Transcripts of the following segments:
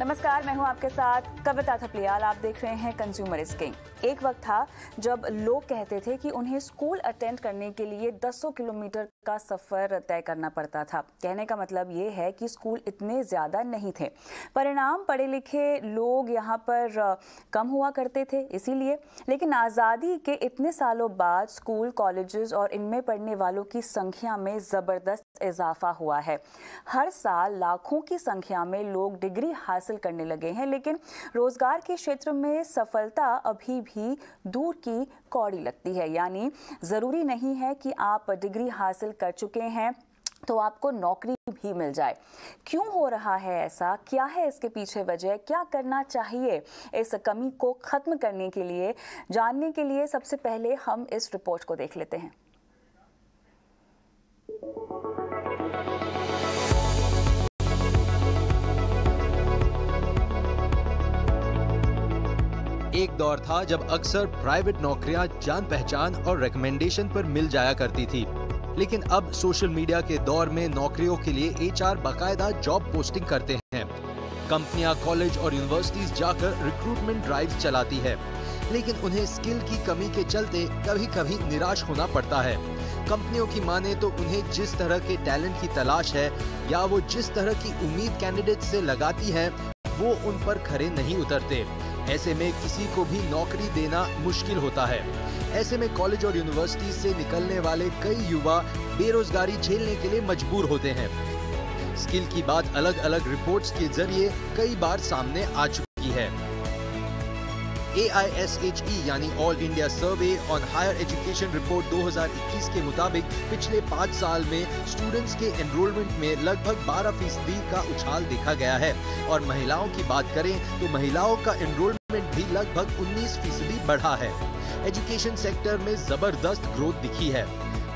नमस्कार मैं हूँ आपके साथ कविता थपलियाल। आप देख रहे हैं कंज्यूमर किंग एक वक्त था जब लोग कहते थे कि उन्हें स्कूल अटेंड करने के लिए दसों किलोमीटर का सफ़र तय करना पड़ता था। कहने का मतलब ये है कि स्कूल इतने ज़्यादा नहीं थे। परिणाम पढ़े लिखे लोग यहाँ पर कम हुआ करते थे, इसीलिए। लेकिन आज़ादी के इतने सालों बाद स्कूल, कॉलेजेस और इनमें पढ़ने वालों की संख्या में ज़बरदस्त इजाफा हुआ है। हर साल लाखों की संख्या में लोग डिग्री हासिल करने लगे हैं, लेकिन रोज़गार के क्षेत्र में सफलता अभी भी दूर की कौड़ी लगती है। यानी ज़रूरी नहीं है कि आप डिग्री हासिल कर चुके हैं तो आपको नौकरी भी मिल जाए। क्यों हो रहा है ऐसा? क्या है इसके पीछे वजह? क्या करना चाहिए इस कमी को खत्म करने के लिए? जानने के लिए सबसे पहले हम इस रिपोर्ट को देख लेते हैं। एक दौर था जब अक्सर प्राइवेट नौकरियाँ जान पहचान और रिकमेंडेशन पर मिल जाया करती थी। लेकिन अब सोशल मीडिया के दौर में नौकरियों के लिए एचआर बाकायदा जॉब पोस्टिंग करते हैं। कंपनियाँ कॉलेज और यूनिवर्सिटीज जाकर रिक्रूटमेंट ड्राइव चलाती है। लेकिन उन्हें स्किल की कमी के चलते कभी कभी निराश होना पड़ता है। कंपनियों की माने तो उन्हें जिस तरह के टैलेंट की तलाश है या वो जिस तरह की उम्मीद कैंडिडेट से लगाती है, वो उन पर खरे नहीं उतरते। ऐसे में किसी को भी नौकरी देना मुश्किल होता है। ऐसे में कॉलेज और यूनिवर्सिटी से निकलने वाले कई युवा बेरोजगारी झेलने के लिए मजबूर होते हैं। स्किल की बात अलग अलग रिपोर्ट्स के ज़रिए कई बार सामने आ चुकी है। AISHE यानी all India survey on higher education report 2021 के मुताबिक, पिछले पाँच साल में स्टूडेंट्स के एनरोलमेंट में लगभग 12 फ़ीसदी का उछाल देखा गया है। और महिलाओं की बात करें तो महिलाओं का एनरोलमेंट भी लगभग 19 फ़ीसदी बढ़ा है। एजुकेशन सेक्टर में ज़बरदस्त ग्रोथ दिखी है।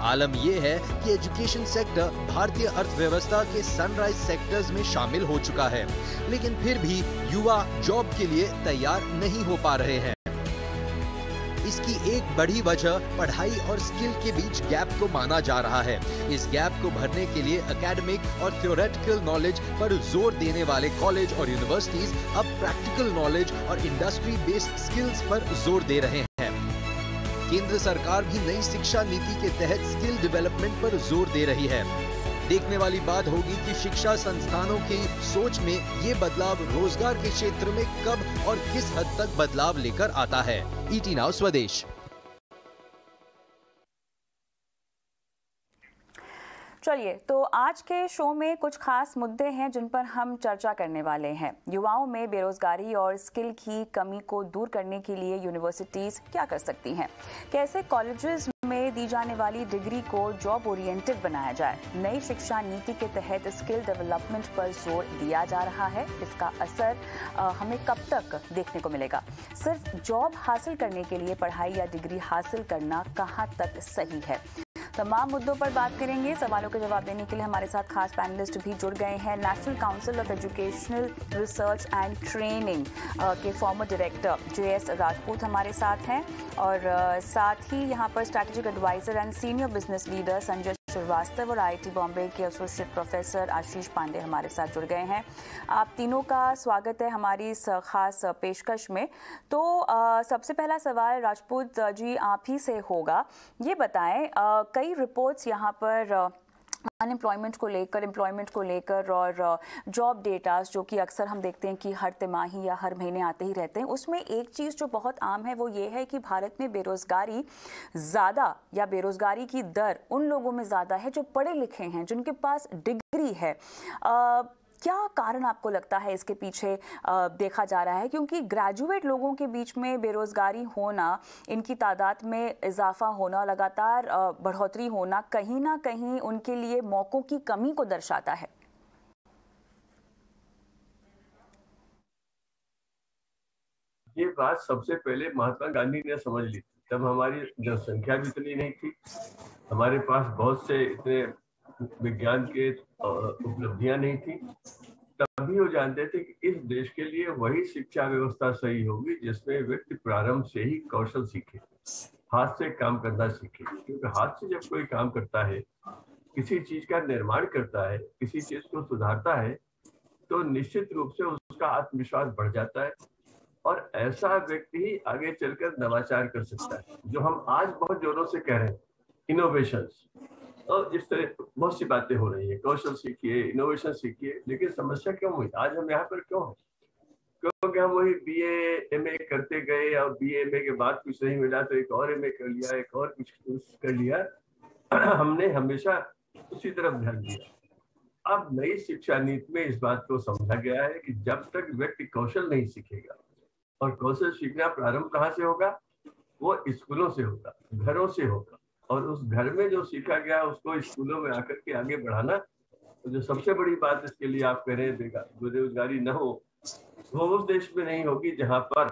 आलम यह है कि एजुकेशन सेक्टर भारतीय अर्थव्यवस्था के सनराइज सेक्टर्स में शामिल हो चुका है, लेकिन फिर भी युवा जॉब के लिए तैयार नहीं हो पा रहे हैं। इसकी एक बड़ी वजह पढ़ाई और स्किल के बीच गैप को माना जा रहा है। इस गैप को भरने के लिए एकेडमिक और थ्योरेटिकल नॉलेज पर ज़ोर देने वाले कॉलेज और यूनिवर्सिटीज अब प्रैक्टिकल नॉलेज और इंडस्ट्री बेस्ड स्किल्स पर ज़ोर दे रहे हैं। केंद्र सरकार भी नई शिक्षा नीति के तहत स्किल डेवलपमेंट पर ज़ोर दे रही है। देखने वाली बात होगी कि शिक्षा संस्थानों की सोच में ये बदलाव रोज़गार के क्षेत्र में कब और किस हद तक बदलाव लेकर आता है। ET Now Swadesh. चलिए तो आज के शो में कुछ खास मुद्दे हैं जिन पर हम चर्चा करने वाले हैं। युवाओं में बेरोजगारी और स्किल की कमी को दूर करने के लिए यूनिवर्सिटीज क्या कर सकती हैं? कैसे कॉलेजेस में दी जाने वाली डिग्री को जॉब ओरिएंटेड बनाया जाए? नई शिक्षा नीति के तहत स्किल डेवलपमेंट पर ज़ोर दिया जा रहा है। इसका असर हमें कब तक देखने को मिलेगा? सिर्फ़ जॉब हासिल करने के लिए पढ़ाई या डिग्री हासिल करना कहाँ तक सही है? तमाम मुद्दों पर बात करेंगे। सवालों के जवाब देने के लिए हमारे साथ खास पैनलिस्ट भी जुड़ गए हैं। National council of educational research and training के former director J S Rajput हमारे साथ हैं। और साथ ही यहाँ पर strategic advisor and senior business leader Sanjay Shrivastava और आईआईटी बॉम्बे के एसोसिएट प्रोफेसर आशीष पांडे हमारे साथ जुड़ गए हैं। आप तीनों का स्वागत है हमारी इस खास पेशकश में। तो आ, सबसे पहला सवाल राजपूत जी आप ही से होगा। ये बताएँ आ, कई रिपोर्ट्स यहाँ पर अनएम्प्लॉयमेंट को लेकर एम्प्लॉयमेंट को लेकर और जॉब डेटास जो कि अक्सर हम देखते हैं कि हर तिमाही या हर महीने आते ही रहते हैं उसमें एक चीज़ जो बहुत आम है वो ये है कि भारत में बेरोज़गारी ज़्यादा या बेरोज़गारी की दर उन लोगों में ज़्यादा है जो पढ़े लिखे हैं जिनके पास डिग्री है। आ, क्या कारण आपको लगता है इसके पीछे देखा जा रहा है? क्योंकि ग्रेजुएट लोगों के बीच में बेरोजगारी होना, इनकी तादाद में इजाफा होना, लगातार बढ़ोतरी होना कहीं ना कहीं उनके लिए मौक़ों की कमी को दर्शाता है। ये बात सबसे पहले महात्मा गांधी ने समझ ली तब हमारी जनसंख्या भी इतनी नहीं थी, हमारे पास बहुत से इतने विज्ञान के उपलब्धियाँ नहीं थी। तभी वो जानते थे कि इस देश के लिए वही शिक्षा व्यवस्था सही होगी जिसमें व्यक्ति प्रारंभ से ही कौशल सीखे, हाथ से काम करना सीखे। क्योंकि हाथ से जब कोई काम करता है, किसी चीज़ का निर्माण करता है, किसी चीज़ को सुधारता है तो निश्चित रूप से उसका आत्मविश्वास बढ़ जाता है और ऐसा व्यक्ति ही आगे चलकर नवाचार कर सकता है। जो हम आज बहुत जोरों से कह रहे हैं इनोवेशन और इस तरह बहुत सी बातें हो रही है, कौशल सीखिए इनोवेशन सीखिए, लेकिन समस्या क्यों हुई? आज हम यहाँ पर क्यों हैं? क्योंकि हम वही बी एम ए करते गए और बी एम ए के बाद कुछ नहीं मिला तो एक और एम ए कर लिया, एक और कुछ कर लिया। हमने हमेशा उसी तरफ़ ध्यान दिया। अब नई शिक्षा नीति में इस बात को समझा गया है कि जब तक व्यक्ति कौशल नहीं सीखेगा और कौशल सीखना प्रारंभ कहाँ से होगा? वो स्कूलों से होगा, घरों से होगा। और उस घर में जो सीखा गया, उसको स्कूलों में आकर के आगे बढ़ाना तो जो सबसे बड़ी बात इसके लिए आप कह रहे हैं बेरोजगारी न हो, वो उस देश में नहीं होगी जहाँ पर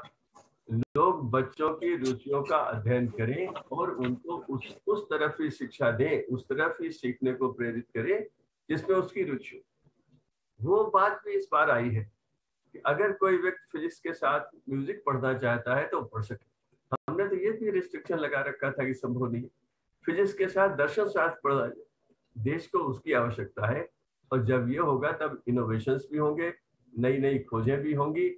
लोग बच्चों की रुचियों का अध्ययन करें और उनको उस उस तरफ़ ही शिक्षा दें, उस तरफ़ ही सीखने को प्रेरित करें, जिसमें उसकी रुचि हो। वो बात भी इस बार आई है कि अगर कोई व्यक्ति फिजिक्स के साथ म्यूज़िक पढ़ना चाहता है तो पढ़ सके। हमने तो ये भी रिस्ट्रिक्शन लगा रखा था कि संभव नहीं फिजिक्स के साथ दर्शन शास्त्र पढ़ा जाए देश को उसकी आवश्यकता है। और जब ये होगा, तब इनोवेशन भी होंगे नई नई खोजें भी होंगी।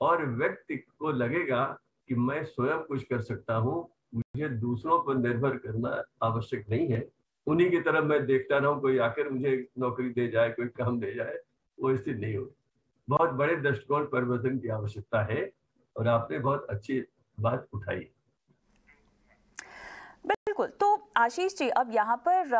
और व्यक्ति को लगेगा कि मैं स्वयं कुछ कर सकता हूँ, मुझे दूसरों पर निर्भर करना आवश्यक नहीं है। उन्हीं की तरफ़ मैं देखता रहूँ, कोई आकर मुझे नौकरी दे जाए, कोई काम दे जाए, वो स्थिति नहीं होगी बहुत बड़े दृष्टिकोण परिवर्तन की आवश्यकता है, और आपने बहुत अच्छी बात उठाई। बिल्कुल तो आशीष जी, अब यहाँ पर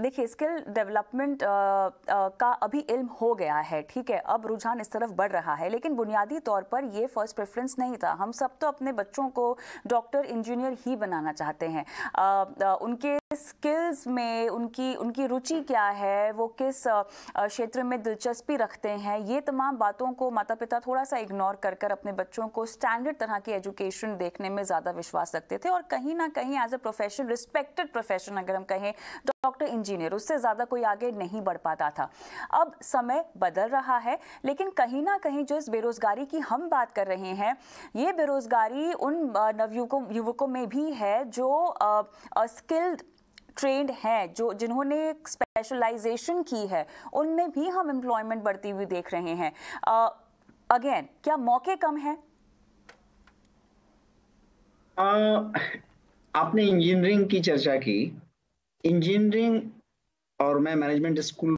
देखिए, स्किल डेवलपमेंट का अभी इल्म हो गया है, ठीक है? अब रुझान इस तरफ़ बढ़ रहा है, लेकिन बुनियादी तौर पर ये फ़र्स्ट प्रेफरेंस नहीं था। हम सब तो अपने बच्चों को डॉक्टर इंजीनियर ही बनाना चाहते हैं। उनके स्किल्स में उनकी उनकी रुचि क्या है? वो किस क्षेत्र में दिलचस्पी रखते हैं? ये तमाम बातों को माता पिता थोड़ा सा इग्नोर कर कर अपने बच्चों को स्टैंडर्ड तरह की एजुकेशन देखने में ज़्यादा विश्वास रखते थे और कहीं ना कहीं as a profession respected profession अगर हम कहें डॉक्टर इंजीनियर उससे ज़्यादा कोई आगे नहीं बढ़ पाता था। अब समय बदल रहा है लेकिन कहीं ना कहीं जो इस बेरोज़गारी की हम बात कर रहे हैं ये बेरोज़गारी उन नवयुवकों युवकों में भी है जो स्किल्ड ट्रेंड हैं जो जिन्होंने स्पेशलाइजेशन की है उनमें भी हम एम्प्लॉयमेंट बढ़ती हुई देख रहे हैं। अगेन uh, क्या मौके कम हैं? आपने इंजीनियरिंग की चर्चा की। इंजीनियरिंग और मैं मैनेजमेंट स्कूल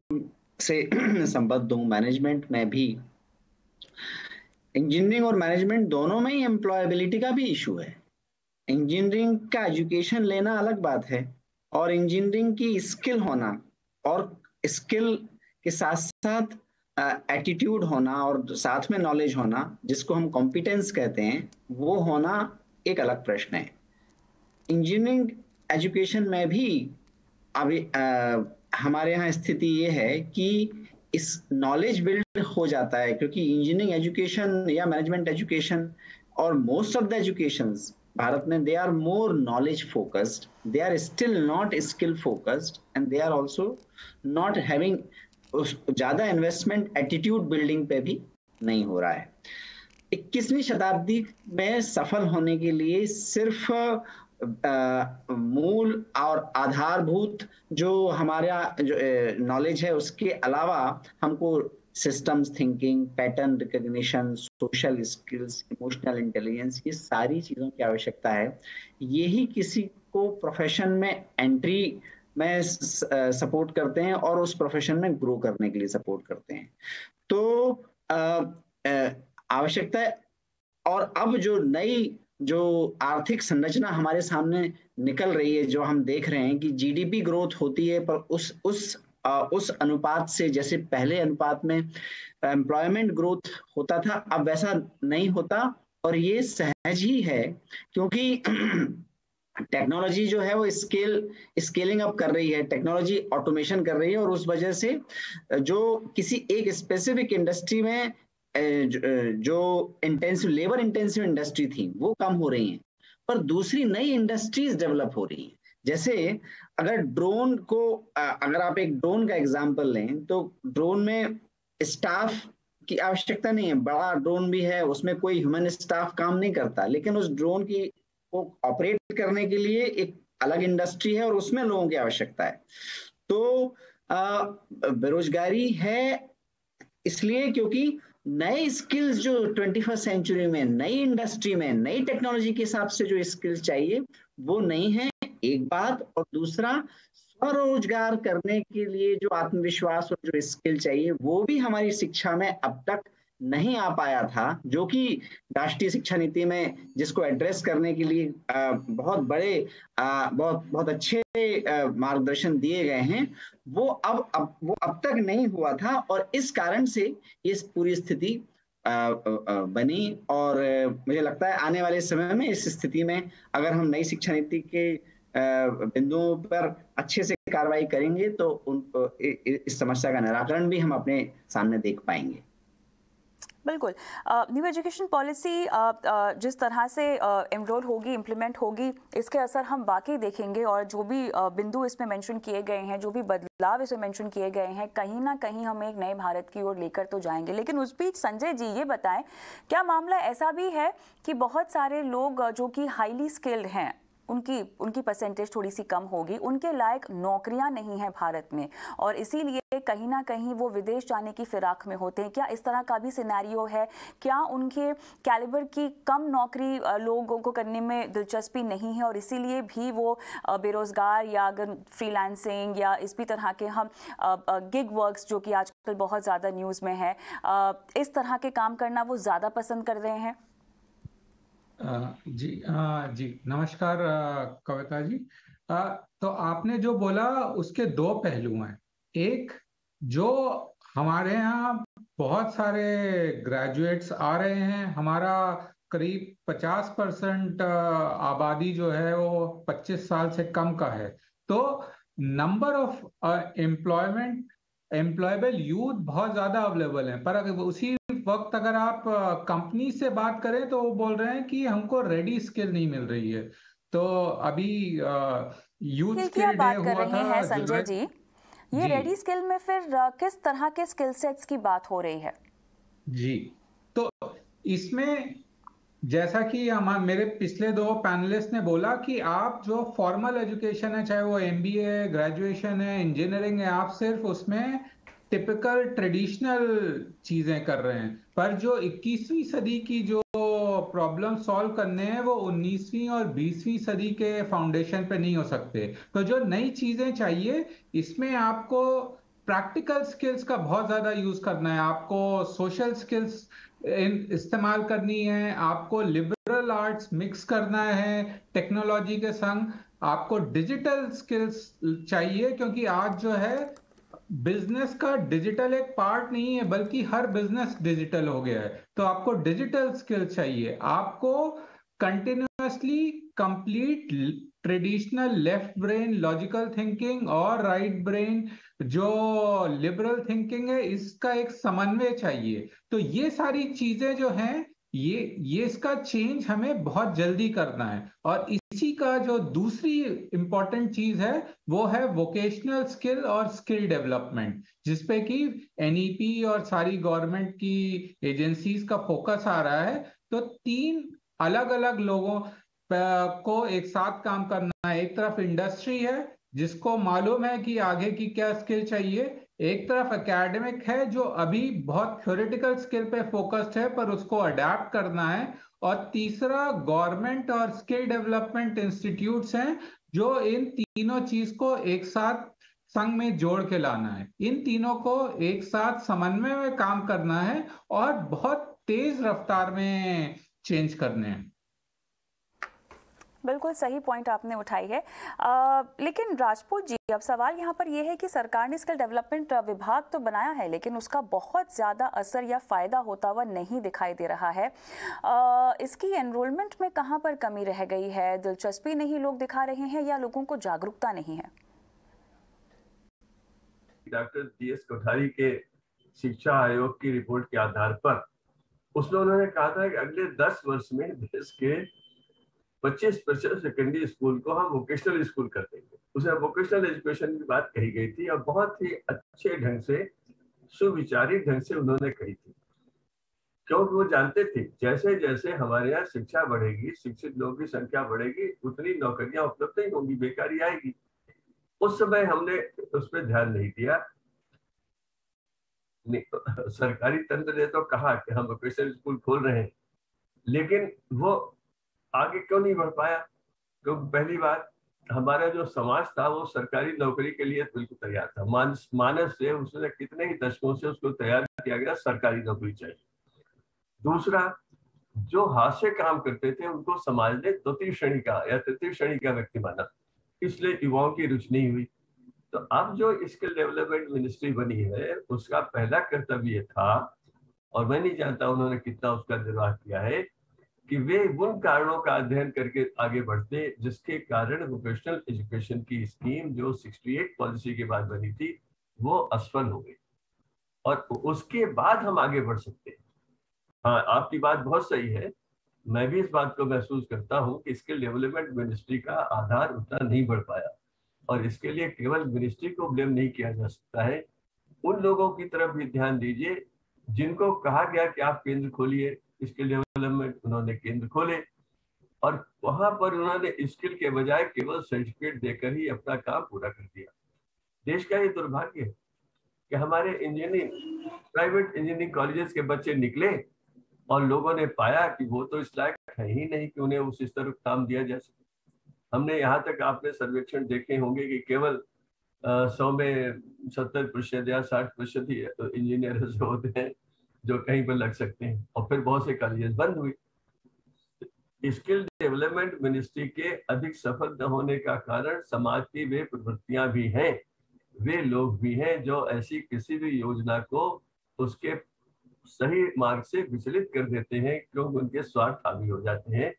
से संबद्ध हूँ। मैनेजमेंट में भी इंजीनियरिंग और मैनेजमेंट दोनों में ही एम्प्लॉयबिलिटी का भी इशू है। इंजीनियरिंग का एजुकेशन लेना अलग बात है और इंजीनियरिंग की स्किल होना और स्किल के साथ साथ एटीट्यूड होना और साथ में नॉलेज होना, जिसको हम कॉम्पिटेंस कहते हैं, वो होना एक अलग प्रश्न है। इंजीनियरिंग एजुकेशन में भी अभी आ, हमारे यहाँ स्थिति ये है कि इस नॉलेज बिल्ड हो जाता है क्योंकि इंजीनियरिंग एजुकेशन या मैनेजमेंट एजुकेशन और most of the educations Bharat में they are more knowledge focused they are still not skill focused and they are also not having ज़्यादा इन्वेस्टमेंट एटीट्यूड बिल्डिंग पे भी नहीं हो रहा है। इक्कीसवीं शताब्दी में सफल होने के लिए सिर्फ़ मूल और आधारभूत जो हमारा जो नॉलेज है, उसके अलावा हमको systems thinking pattern recognition social skills emotional intelligence ये सारी चीज़ों की आवश्यकता है। यही किसी को प्रोफेशन में एंट्री में सपोर्ट करते हैं और उस प्रोफेशन में ग्रो करने के लिए सपोर्ट करते हैं। तो आवश्यकता है और अब जो नई जो आर्थिक संरचना हमारे सामने निकल रही है, जो हम देख रहे हैं कि जीडीपी ग्रोथ होती है, पर उस उस उस अनुपात से, जैसे पहले अनुपात में एम्प्लॉयमेंट ग्रोथ होता था, अब वैसा नहीं होता। और ये सहज ही है, क्योंकि टेक्नोलॉजी जो है, वो स्केल स्केलिंग अप कर रही है। टेक्नोलॉजी ऑटोमेशन कर रही है, और उस वजह से जो किसी एक स्पेसिफिक इंडस्ट्री में जो इंटेंसिव लेबर इंटेंसिव इंडस्ट्री थी, वो कम हो रही है। पर दूसरी नई इंडस्ट्रीज़ डेवलप हो रही है। जैसे अगर ड्रोन को अगर आप एक ड्रोन का एग्जांपल लें तो ड्रोन में स्टाफ की आवश्यकता नहीं है। बड़ा ड्रोन भी है, उसमें कोई ह्यूमन स्टाफ काम नहीं करता। लेकिन उस ड्रोन की, को ऑपरेट करने के लिए एक अलग इंडस्ट्री है और उसमें लोगों की आवश्यकता है। तो बेरोजगारी है इसलिए क्योंकि नए स्किल्स जो ट्वेंटी फ़र्स्ट सेंचुरी में, नई इंडस्ट्री में, नई टेक्नोलॉजी के हिसाब से जो स्किल्स चाहिए, वो नहीं है। एक बात और दूसरा, स्वरोजगार करने के लिए जो आत्मविश्वास और जो स्किल चाहिए, वो भी हमारी शिक्षा में अब तक नहीं आ पाया था, जो कि राष्ट्रीय शिक्षा नीति में जिसको एड्रेस करने के लिए बहुत बड़े बहुत बहुत अच्छे मार्गदर्शन दिए गए हैं, वो अब अब, वो अब तक नहीं हुआ था और इस कारण से इस पूरी स्थिति बनी और मुझे लगता है आने वाले समय में इस स्थिति में अगर हम नई शिक्षा नीति के बिंदुओं पर अच्छे से कार्रवाई करेंगे तो उन इस समस्या का निराकरण भी हम अपने सामने देख पाएँगे। बिल्कुल। न्यू एजुकेशन पॉलिसी जिस तरह से एनरोल होगी इम्प्लीमेंट होगी, इसके असर हम वाकई देखेंगे और जो भी बिंदु इसमें मेंशन किए गए हैं, जो भी बदलाव इसमें मेंशन किए गए हैं, कहीं ना कहीं हम एक नए भारत की ओर लेकर तो जाएँगे। लेकिन उस बीच संजय जी ये बताएँ, क्या मामला ऐसा भी है कि बहुत सारे लोग जो कि हाईली स्किल्ड हैं उनकी उनकी परसेंटेज थोड़ी सी कम होगी। उनके लायक नौकरियाँ नहीं हैं भारत में और इसीलिए कहीं ना कहीं वो विदेश जाने की फिराक में होते हैं। क्या इस तरह का भी सिनेरियो है? क्या उनके कैलिबर की कम नौकरी लोगों को करने में दिलचस्पी नहीं है और इसीलिए भी वो बेरोज़गार या अगर फ्रीलांसिंग या इस भी तरह के हम गिग वर्क्स जो कि आजकल बहुत ज़्यादा न्यूज़ में है इस तरह के काम करना वो ज़्यादा पसंद कर रहे हैं? जी जी नमस्कार कविता जी। आ, तो आपने जो बोला उसके दो पहलू हैं। एक जो हमारे यहाँ बहुत सारे ग्रेजुएट्स आ रहे हैं हमारा करीब 50 परसेंट आबादी जो है वो 25 साल से कम का है। तो number of employment employable youth बहुत ज़्यादा अवेलेबल है पर अगर उसी वक्त अगर आप कंपनी से बात करें तो वो बोल रहे हैं कि हमको रेडी स्किल नहीं मिल रही है। तो अभी यूथ स्किल डे हुआ था संजय जी? ये रेडी स्किल में फिर किस तरह के स्किल सेट्स की बात हो रही है? जी। तो इसमें जैसा कि हम मेरे पिछले दो पैनलिस्ट ने बोला कि आप जो फॉर्मल एजुकेशन है चाहे वो एमबीए ग्रेजुएशन है इंजीनियरिंग है आप सिर्फ़ उसमें टिपिकल ट्रेडिशनल चीज़ें कर रहे हैं। पर जो 21वीं सदी की जो प्रॉब्लम सॉल्व करने हैं, वो 19वीं और 20वीं सदी के फाउंडेशन पे नहीं हो सकते। तो जो नई चीज़ें चाहिए, इसमें आपको प्रैक्टिकल स्किल्स का बहुत ज़्यादा यूज़ करना है। आपको सोशल स्किल्स इस्तेमाल करनी है। आपको लिबरल आर्ट्स मिक्स करना है टेक्नोलॉजी के संग। आपको डिजिटल स्किल्स चाहिए, क्योंकि आज जो है बिज़नेस का डिजिटल एक पार्ट नहीं है, बल्कि हर बिज़नेस डिजिटल हो गया है। तो आपको डिजिटल स्किल चाहिए। आपको continuously complete traditional left brain logical thinking और राइट right ब्रेन जो लिबरल थिंकिंग है, इसका एक समन्वय चाहिए। तो ये सारी चीज़ें जो हैं, ये ये इसका चेंज हमें बहुत जल्दी करना है। और इसी का जो दूसरी इंपॉर्टेंट चीज़ है, वो है वोकेशनल स्किल और स्किल डेवलपमेंट जिसपे कि एनईपी e और सारी गवर्नमेंट की एजेंसीज का फोकस आ रहा है। तो तीन अलग अलग लोगों को एक साथ काम करना है एक तरफ़ इंडस्ट्री है, जिसको मालूम है कि आगे की क्या स्किल चाहिए। एक तरफ़ एकेडमिक है, जो अभी बहुत थ्योरेटिकल स्किल पे फोकस्ड है, पर उसको अडेप्ट करना है। और तीसरा गवर्नमेंट और स्किल डेवलपमेंट इंस्टीट्यूट है, जो इन तीनों चीज़ को एक साथ संघ में जोड़ के लाना है। इन तीनों को एक साथ समन्वय में काम करना है और बहुत तेज रफ्तार में चेंज करने हैं। बिल्कुल सही पॉइंट आपने उठाई है। आ, लेकिन राजपूत जी अब सवाल यहाँ पर यह है कि सरकार ने स्किल डेवलपमेंट विभाग तो बनाया है लेकिन उसका बहुत ज़्यादा असर या फ़ायदा होता हुआ नहीं दिखाई दे रहा है। आ, इसकी एनरोलमेंट में कहाँ पर कमी रह गई है? दिलचस्पी नहीं लोग दिखा रहे हैं या लोगों को जागरूकता नहीं है? डॉक्टर जी एस कोठारी के शिक्षा आयोग की रिपोर्ट के आधार पर उसमें उन्होंने कहा था कि अगले दस वर्ष में देश के 25 प्रतिशत सेकेंडरी स्कूल को हम वोकेशनल स्कूल कर देंगे। उसमें वोकेशनल एजुकेशन की बात कही गई थी और बहुत ही अच्छे ढंग से, सुविचारित ढंग से उन्होंने कही थी। क्योंकि वो जानते थे जैसे जैसे हमारे यहाँ शिक्षा बढ़ेगी, शिक्षित लोगों की संख्या बढ़ेगी, उतनी नौकरियाँ उपलब्ध नहीं होंगी, बेकारी आएगी। उस समय हमने उस पर ध्यान नहीं दिया। सरकारी तंत्र ने तो कहा कि हम वोकेशनल स्कूल खोल रहे हैं। लेकिन वो आगे क्यों नहीं बढ़ पाया? क्योंकि पहली बात, हमारा जो समाज था, वो सरकारी नौकरी के लिए बिल्कुल तैयार था। मानस मानस से उसने कितने ही दशकों से उसको तैयार किया गया, सरकारी नौकरी चाहिए। दूसरा, जो हाथ से काम करते थे, उनको समाज ने द्वितीय श्रेणी का या तृतीय श्रेणी का व्यक्ति माना। इसलिए युवाओं की रुचि नहीं हुई। तो अब जो स्किल डेवलपमेंट मिनिस्ट्री बनी है, उसका पहला कर्तव्य था, और मैं नहीं जानता उन्होंने कितना उसका निर्वाह किया है कि वे उन कारणों का अध्ययन करके आगे बढ़ते, जिसके कारण वोकेशनल एजुकेशन की स्कीम जो 68 पॉलिसी के बाद बनी थी, वो असफल हो गई। और उसके बाद हम आगे बढ़ सकते हैं। हाँ आपकी बात बहुत सही है। मैं भी इस बात को महसूस करता हूँ कि स्किल डेवलपमेंट मिनिस्ट्री का आधार उतना नहीं बढ़ पाया और इसके लिए केवल मिनिस्ट्री को ब्लेम नहीं किया जा सकता है। उन लोगों की तरफ़ भी ध्यान दीजिए, जिनको कहा गया कि आप केंद्र खोलिए स्किल डेवलपमेंट उन्होंने केंद्र खोले और वहाँ पर उन्होंने स्किल के बजाय केवल सर्टिफिकेट देकर ही अपना काम पूरा कर दिया। देश का ये दुर्भाग्य है कि हमारे इंजीनियरिंग प्राइवेट इंजीनियरिंग कॉलेजेस के बच्चे निकले और लोगों ने पाया कि वो तो इस लायक है ही नहीं कि उन्हें उस स्तर पर काम दिया जा सके। हमने यहाँ तक आपने सर्वेक्षण देखे होंगे कि केवल सौ में सत्तर प्रतिशत या साठ प्रतिशत ही इंजीनियर होते हैं। जो कहीं पर लग सकते हैं। और फिर बहुत से कॉलेजेस बंद हुए। स्किल डेवलपमेंट मिनिस्ट्री के अधिक सफल न होने का कारण समाज की वे प्रवृत्तियाँ भी हैं। वे लोग भी हैं जो ऐसी किसी भी योजना को उसके सही मार्ग से विचलित कर देते हैं, क्योंकि उनके स्वार्थ हावी हो जाते हैं।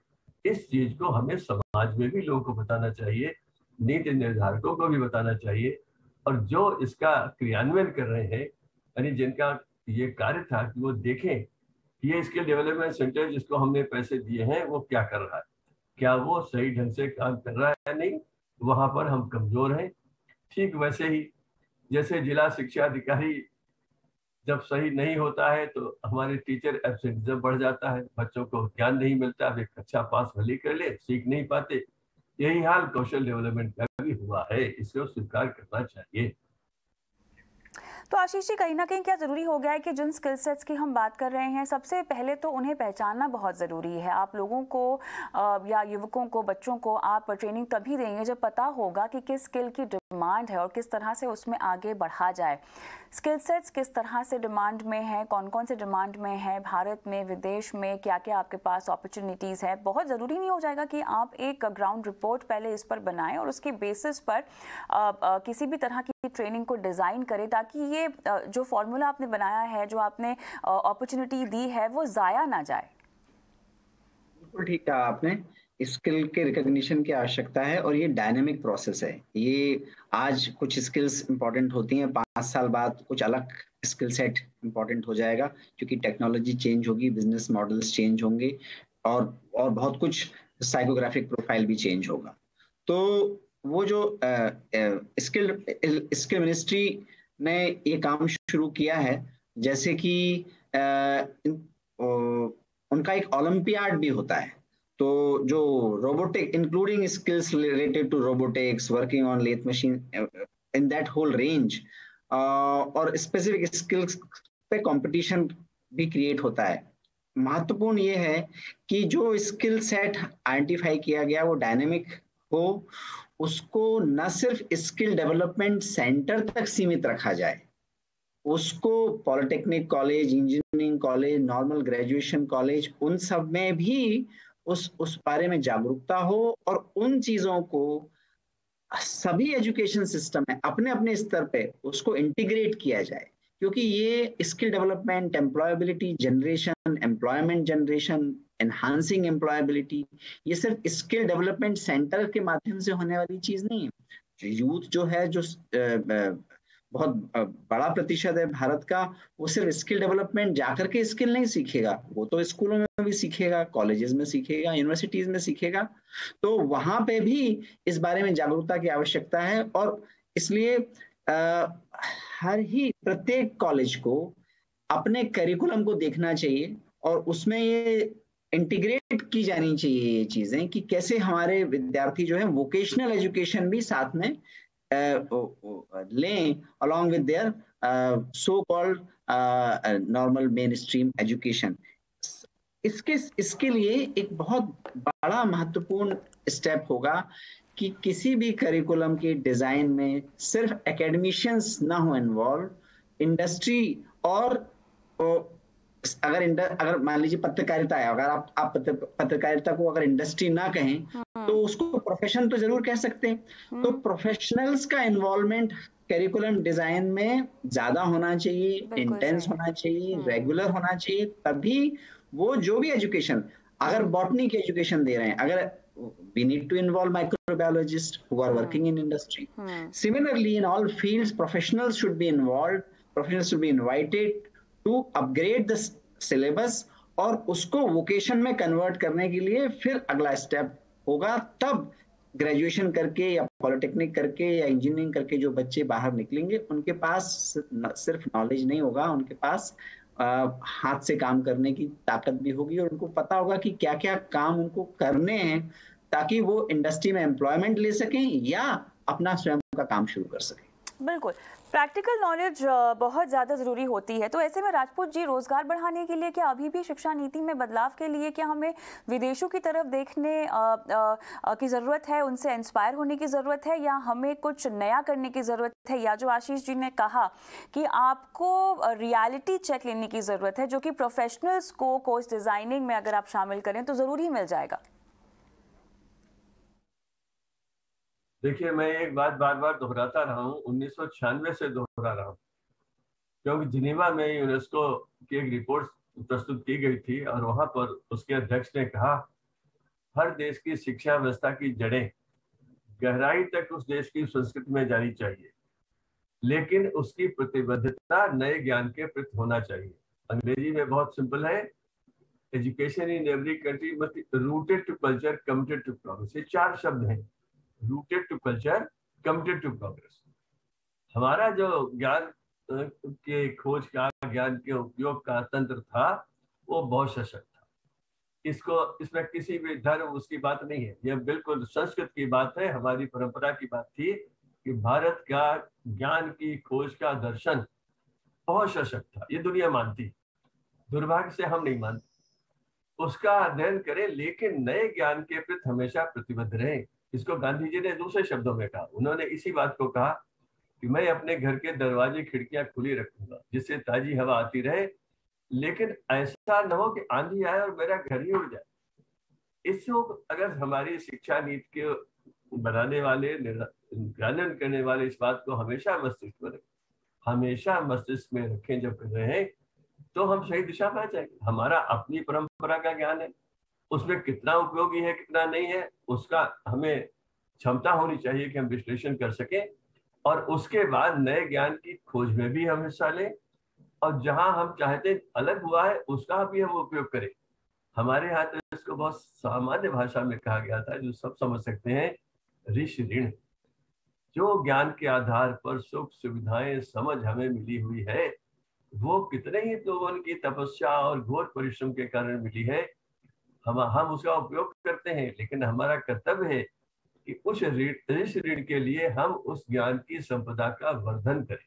इस चीज़ को हमें समाज में भी लोगों को बताना चाहिए, नीति निर्धारकों को भी बताना चाहिए। और जो इसका क्रियान्वयन कर रहे हैं, यानी जिनका ये कार्य था कि वो देखें कि ये स्किल डेवलपमेंट सेंटर जिसको हमने पैसे दिए हैं, वो क्या कर रहा है? क्या वो सही ढंग से काम कर रहा है या नहीं? वहाँ पर हम कमज़ोर हैं। ठीक वैसे ही, जैसे जिला शिक्षा अधिकारी जब सही नहीं होता है तो हमारे टीचर एबसेंटिज्म बढ़ जाता है, बच्चों को ज्ञान नहीं मिलता, वे अच्छा पास भले कर ले, सीख नहीं पाते। यही हाल कौशल डेवलपमेंट का भी हुआ है इसे स्वीकार करना चाहिए। तो आशीष जी, कहीं ना कहीं क्या ज़रूरी हो गया है कि जिन स्किल सेट्स की हम बात कर रहे हैं, सबसे पहले तो उन्हें पहचानना बहुत ज़रूरी है। आप लोगों को या युवकों को, बच्चों को आप ट्रेनिंग तभी देंगे जब पता होगा कि किस स्किल की डिमांड है और किस तरह से उसमें आगे बढ़ा जाए। स्किल सेट्स किस तरह से डिमांड में है कौन कौन से डिमांड में है भारत में विदेश में क्या क्या आपके पास अपॉर्चुनिटीज़ है? बहुत ज़रूरी नहीं हो जाएगा कि आप एक ग्राउंड रिपोर्ट पहले इस पर बनाएँ और उसके बेसिस पर आ, आ, किसी भी तरह की ट्रेनिंग को डिज़ाइन करें ताकि ये आ, जो फॉर्मूला आपने बनाया है जो आपने अपॉर्चुनिटी दी है वो ज़ाया ना जाए। ठीक कहा आपने। स्किल के रिकग्निशन की आवश्यकता है और ये डायनेमिक प्रोसेस है। ये आज कुछ स्किल्स इंपॉर्टेंट होती हैं। पाँच साल बाद कुछ अलग स्किल सेट इंपॉर्टेंट हो जाएगा क्योंकि टेक्नोलॉजी चेंज होगी बिज़नेस मॉडल्स चेंज होंगे और और बहुत कुछ साइकोग्राफिक प्रोफ़ाइल भी चेंज होगा। तो वो जो स्किल स्किल मिनिस्ट्री ने ये काम शुरू किया है जैसे कि आ, उनका एक ओलंपियाड भी होता है। तो जो robotic including skills related to robotics working on lathe machine in that whole range और स्पेसिफिक स्किल्स पे कंपटीशन भी क्रिएट होता है। महत्वपूर्ण ये है कि जो स्किल सेट आइडेंटिफाई किया गया, वो डायनेमिक हो, उसको न सिर्फ़ स्किल डेवलपमेंट सेंटर तक सीमित रखा जाए। उसको polytechnic college engineering college normal graduation college उन सब में भी उस उस बारे में जागरूकता हो और उन चीज़ों को सभी एजुकेशन सिस्टम में अपने अपने स्तर पे उसको इंटीग्रेट किया जाए। क्योंकि ये skill development, employability generation, employment generation, enhancing employability, ये सिर्फ़ स्किल डेवलपमेंट सेंटर के माध्यम से होने वाली चीज़ नहीं है। यूथ जो है, जो बहुत बड़ा प्रतिशत है भारत का। वो सिर्फ़ स्किल डेवलपमेंट जाकर के स्किल नहीं सीखेगा। वो तो स्कूलों में भी सीखेगा कॉलेजेस में सीखेगा यूनिवर्सिटीज में सीखेगा। तो वहाँ पे भी इस बारे में जागरूकता की आवश्यकता है और इसलिए आ, हर ही प्रत्येक कॉलेज को अपने करिकुलम को देखना चाहिए और उसमें ये इंटीग्रेट की जानी चाहिए ये चीज़ें कि कैसे हमारे विद्यार्थी जो है वोकेशनल एजुकेशन भी साथ में लें along with their uh, so-called uh, normal mainstream education. इसके इसके लिए एक बहुत बड़ा महत्वपूर्ण स्टेप होगा कि किसी भी करिकुलम के डिज़ाइन में सिर्फ़ एकेडमिशियंस ना हो इन्वॉल्व इंडस्ट्री और अगर अगर मान लीजिए पत्रकारिता है अगर आप आप पत्रकारिता को अगर इंडस्ट्री ना कहें हाँ। तो उसको प्रोफेशन तो ज़रूर कह सकते हैं तो। प्रोफेशनल्स का इन्वॉल्वमेंट करिकुलम डिज़ाइन में ज़्यादा होना चाहिए इंटेंस होना चाहिए रेगुलर हम्म। होना चाहिए तभी वो जो भी एजुकेशन अगर बॉटनी की एजुकेशन दे रहे हैं अगर we need to involve microbiologists who are working in industry. Hmm. Similarly, in all fields, professionals should be involved. Professionals should be invited to upgrade the syllabus और उसको वोकेशन में convert करने के लिए फिर अगला स्टेप होगा। तब ग्रेजुएशन करके या पॉलिटेक्निक करके या इंजीनियरिंग करके जो बच्चे बाहर निकलेंगे उनके पास सिर्फ़ नॉलेज नहीं होगा उनके पास आ, हाथ से काम करने की ताकत भी होगी और उनको पता होगा कि क्या क्या काम उनको करने हैं ताकि वो इंडस्ट्री में एम्प्लॉयमेंट ले सकें या अपना स्वयं का काम शुरू कर सकें। बिल्कुल। प्रैक्टिकल नॉलेज बहुत ज़्यादा ज़रूरी होती है। तो ऐसे में राजपूत जी, रोज़गार बढ़ाने के लिए क्या अभी भी शिक्षा नीति में बदलाव के लिए क्या हमें विदेशों की तरफ़ देखने की ज़रूरत है, उनसे इंस्पायर होने की ज़रूरत है या हमें कुछ नया करने की ज़रूरत है? या जो आशीष जी ने कहा कि आपको रियलिटी चेक लेने की ज़रूरत है, जो कि प्रोफेशनल्स को कोर्स डिज़ाइनिंग में अगर आप शामिल करें तो ज़रूर ही मिल जाएगा। देखिए, मैं एक बात बार बार दोहराता रहा हूँ, उन्नीस सौ छियानवे से दोहरा रहा हूँ। क्योंकि जिनेवा में यूनेस्को की एक रिपोर्ट प्रस्तुत की गई थी और वहाँ पर उसके अध्यक्ष ने कहा, हर देश की शिक्षा व्यवस्था की जड़ें गहराई तक उस देश की संस्कृति में जानी चाहिए, लेकिन उसकी प्रतिबद्धता नए ज्ञान के प्रति होना चाहिए। अंग्रेज़ी में बहुत सिंपल है, education in every country rooted to culture, committed to progress ये चार शब्द हैं। Rooted to culture committed to progress हमारा जो ज्ञान के खोज का ज्ञान के उपयोग का तंत्र था, वो बहुत सशक्त था। इसको, इसमें किसी भी धर्म, उसकी बात नहीं है। यह बिल्कुल संस्कृत की बात है, हमारी परंपरा की बात थी कि भारत का ज्ञान की खोज का दर्शन बहुत सशक्त था। ये दुनिया मानती दुर्भाग्य से हम नहीं मानते। उसका अध्ययन करें, लेकिन नए ज्ञान के प्रति हमेशा प्रतिबद्ध रहें। इसको गांधी जी ने दूसरे शब्दों में कहा। उन्होंने इसी बात को कहा कि मैं अपने घर के दरवाजे, खिड़कियाँ खुली रखूँगा, जिससे ताजी हवा आती रहे, लेकिन ऐसा न हो कि आंधी आए और मेरा घर ही उड़ जाए। इसको अगर हमारी शिक्षा नीति के बनाने वाले निर्धारण करने वाले इस बात को हमेशा मस्तिष्क में रखें, हमेशा मस्तिष्क में रखें, जब कर रहे हैं तो हम सही दिशा पा जाएँगे। हमारा अपनी परंपरा का ज्ञान है। उसमें कितना उपयोगी है, कितना नहीं है, उसका हमें क्षमता होनी चाहिए कि हम विश्लेषण कर सकें और उसके बाद नए ज्ञान की खोज में भी हम हिस्सा लें और जहाँ हम चाहते अलग हुआ है, उसका भी हम उपयोग करें। हमारे यहाँ तो इसको बहुत सामान्य भाषा में कहा गया था, जो सब समझ सकते हैं, ऋष ऋण। जो ज्ञान के आधार पर सुख सुविधाएँ समझ हमें मिली हुई है, वो कितने ही लोगों की तपस्या और घोर परिश्रम के कारण मिली है हम हम उसका उपयोग करते हैं, लेकिन हमारा कर्तव्य है कि उस ऋष ऋण के लिए हम उस ज्ञान की संपदा का वर्धन करें,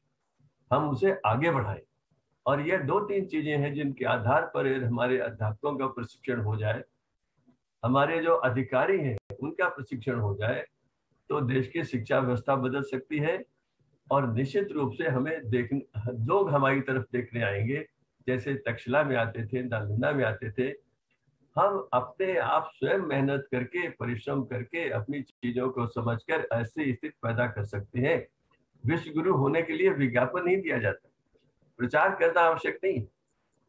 हम उसे आगे बढ़ाएँ। और ये दो तीन चीज़ें हैं जिनके आधार पर हमारे अध्यापकों का प्रशिक्षण हो जाए, हमारे जो अधिकारी हैं उनका प्रशिक्षण हो जाए तो देश की शिक्षा व्यवस्था बदल सकती है और निश्चित रूप से हमें देख, लोग हमारी तरफ़ देखने आएँगे। जैसे तक्षला में आते थे, नालंदा में आते थे हम अपने आप स्वयं मेहनत करके, परिश्रम करके अपनी चीज़ों को समझकर ऐसी स्थिति पैदा कर सकते हैं। विश्व गुरु होने के लिए विज्ञापन नहीं दिया जाता। प्रचार करना आवश्यक नहीं।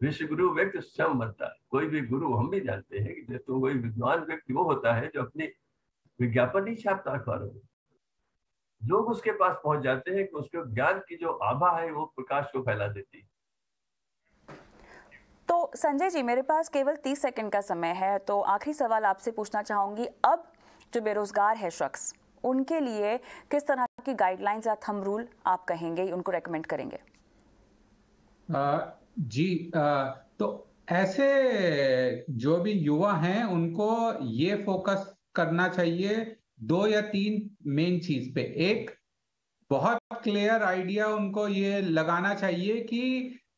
विश्व गुरु व्यक्ति स्वयं बनता है। कोई भी गुरु, हम भी जानते हैं कि तो कोई विद्वान व्यक्ति वो होता है जो अपनी विज्ञापन नहीं छापता अखबारों में। लोग उसके पास पहुँच जाते हैं कि उसके ज्ञान की जो आभा है वो प्रकाश को फैला देती है। तो संजय जी मेरे पास केवल तीस सेकंड का समय है तो आखिरी सवाल आपसे पूछना चाहूँगी अब जो बेरोजगार है शख्स उनके लिए किस तरह की गाइडलाइंस या थम रूल आप कहेंगे उनको रेकमेंड करेंगे? आ, जी आ, तो ऐसे जो भी युवा हैं उनको ये फोकस करना चाहिए दो या तीन मेन चीज़ पे। एक बहुत क्लियर आइडिया उनको ये लगाना चाहिए कि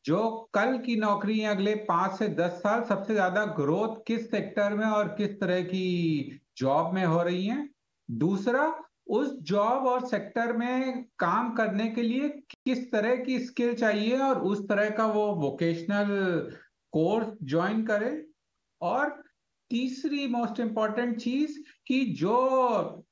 जो कल की नौकरी अगले पाँच से दस साल सबसे ज़्यादा ग्रोथ किस सेक्टर में और किस तरह की जॉब में हो रही है? दूसरा, उस जॉब और सेक्टर में काम करने के लिए किस तरह की स्किल चाहिए और उस तरह का वो वोकेशनल कोर्स ज्वाइन करे। और तीसरी मोस्ट इंपॉर्टेंट चीज़ कि जो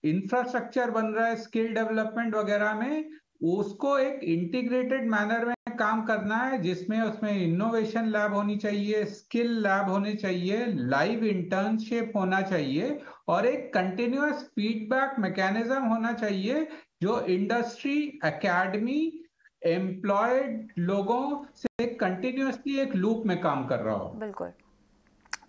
इंफ्रास्ट्रक्चर बन रहा है स्किल डेवलपमेंट वगैरह में, उसको एक इंटीग्रेटेड मैनर में काम करना है, जिसमें उसमें इनोवेशन लैब होनी चाहिए स्किल लैब होने चाहिए लाइव इंटर्नशिप होना चाहिए और एक कंटिन्यूस फीडबैक मैकेनिज्म होना चाहिए, जो इंडस्ट्री एकेडमी एम्प्लॉयड लोगों से कंटिन्यूसली एक लूप में काम कर रहा हो। बिल्कुल।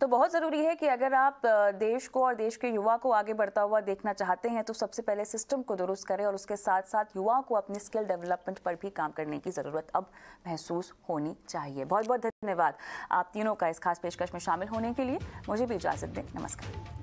तो बहुत ज़रूरी है कि अगर आप देश को और देश के युवा को आगे बढ़ता हुआ देखना चाहते हैं तो सबसे पहले सिस्टम को दुरुस्त करें और उसके साथ साथ युवाओं को अपनी स्किल डेवलपमेंट पर भी काम करने की ज़रूरत अब महसूस होनी चाहिए। बहुत बहुत धन्यवाद आप तीनों का इस खास पेशकश में शामिल होने के लिए। मुझे भी इजाज़त दें। नमस्कार।